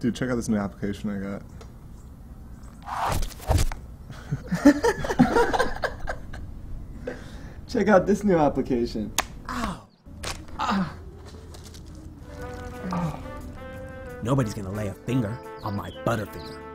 Dude, check out this new application I got. Check out this new application. ow Nobody's gonna lay a finger on my Butterfinger.